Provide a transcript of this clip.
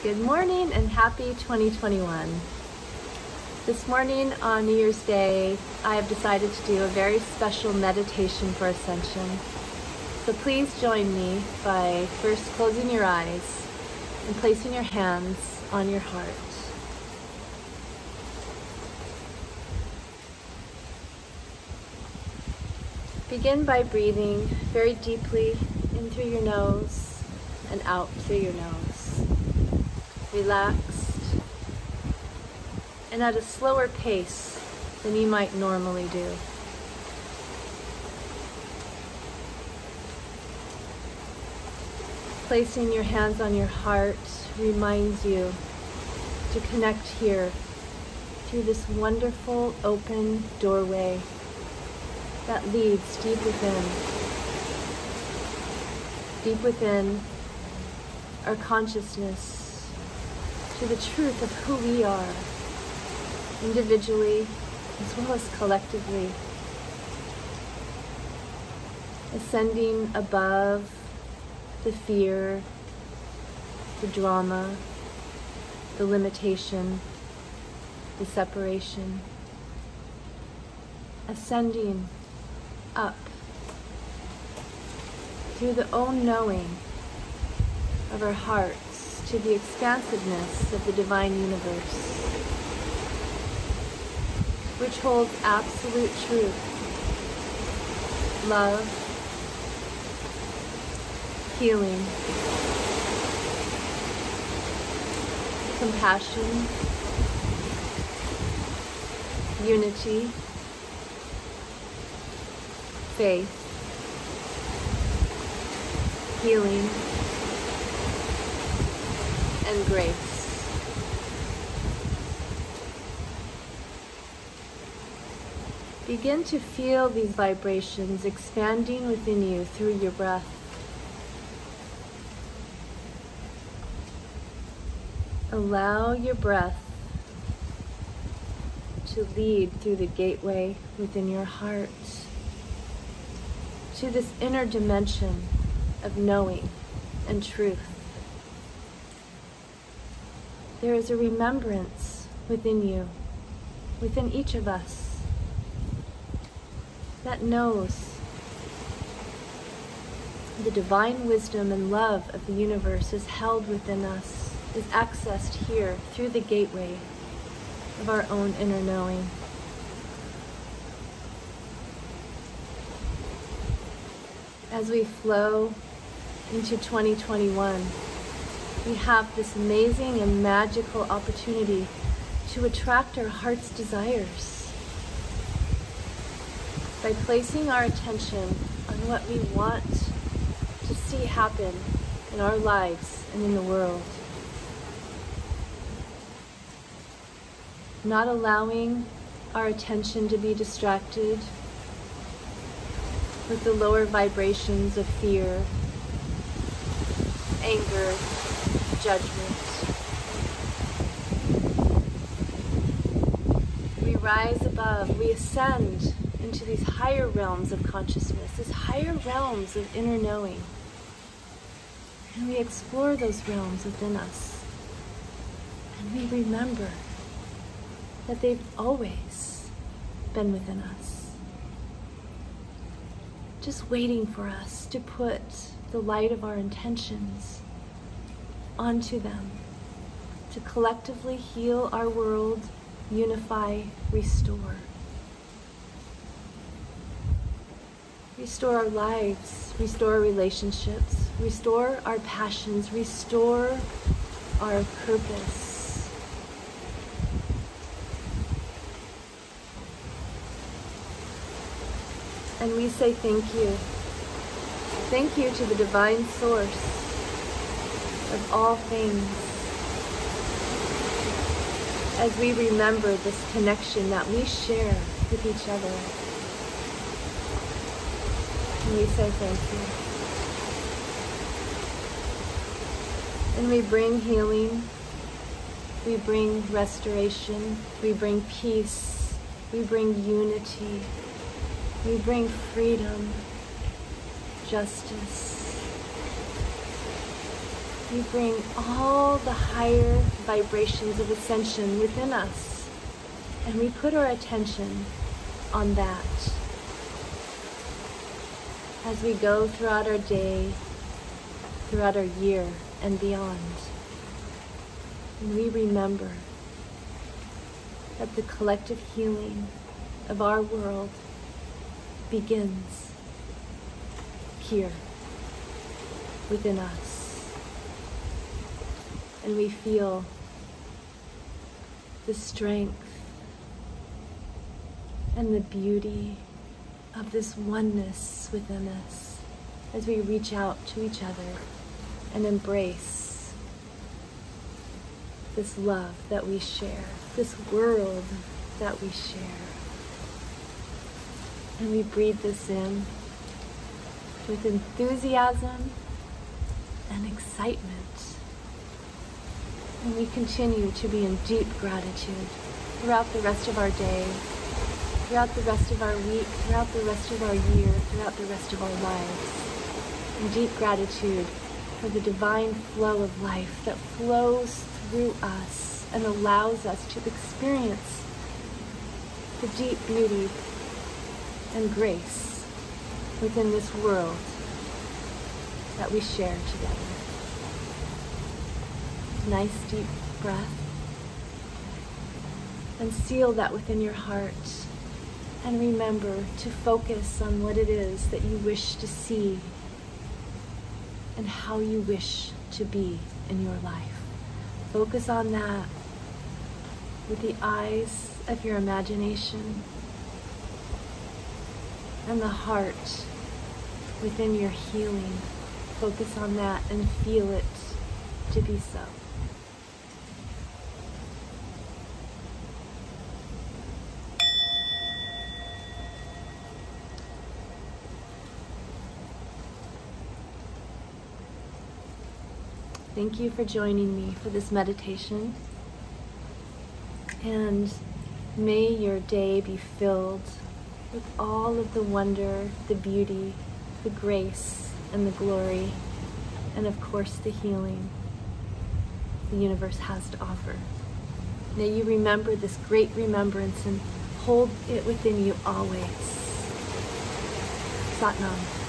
Good morning and happy 2021. This morning on New Year's Day, I have decided to do a very special meditation for ascension. So please join me by first closing your eyes and placing your hands on your heart. Begin by breathing very deeply in through your nose and out through your nose. Relaxed and at a slower pace than you might normally do. Placing your hands on your heart reminds you to connect here through this wonderful open doorway that leads deep within. Deep within our consciousness to the truth of who we are, individually as well as collectively. Ascending above the fear, the drama, the limitation, the separation. Ascending up through the own knowing of our hearts to the expansiveness of the divine universe, which holds absolute truth, love, healing, compassion, unity, faith, healing, and grace. Begin to feel these vibrations expanding within you through your breath. Allow your breath to lead through the gateway within your heart to this inner dimension of knowing and truth. There is a remembrance within you, within each of us, that knows the divine wisdom and love of the universe is held within us, is accessed here through the gateway of our own inner knowing. As we flow into 2021, we have this amazing and magical opportunity to attract our heart's desires. By placing our attention on what we want to see happen in our lives and in the world. Not allowing our attention to be distracted with the lower vibrations of fear, anger, judgment. We rise above, we ascend into these higher realms of consciousness, these higher realms of inner knowing. And we explore those realms within us. And we remember that they've always been within us. Just waiting for us to put the light of our intentions onto them, to collectively heal our world, unify, restore. Restore our lives, restore relationships, restore our passions, restore our purpose. And we say thank you. Thank you to the divine source of all things. As we remember this connection that we share with each other. And we say thank you. And we bring healing. We bring restoration. We bring peace. We bring unity. We bring freedom, justice, we bring all the higher vibrations of ascension within us and we put our attention on that as we go throughout our day, throughout our year and beyond. And we remember that the collective healing of our world begins here within us. And we feel the strength and the beauty of this oneness within us as we reach out to each other and embrace this love that we share, this world that we share. And we breathe this in with enthusiasm and excitement. And we continue to be in deep gratitude throughout the rest of our day, throughout the rest of our week, throughout the rest of our year, throughout the rest of our lives. In deep gratitude for the divine flow of life that flows through us and allows us to experience the deep beauty and grace within this world that we share together. Nice deep breath. And seal that within your heart. And remember to focus on what it is that you wish to see and how you wish to be in your life. Focus on that with the eyes of your imagination and the heart within your healing. Focus on that and feel it to be so. Thank you for joining me for this meditation. And may your day be filled with all of the wonder, the beauty, the grace, and the glory, and of course the healing the universe has to offer. May you remember this great remembrance and hold it within you always. Sat Nam.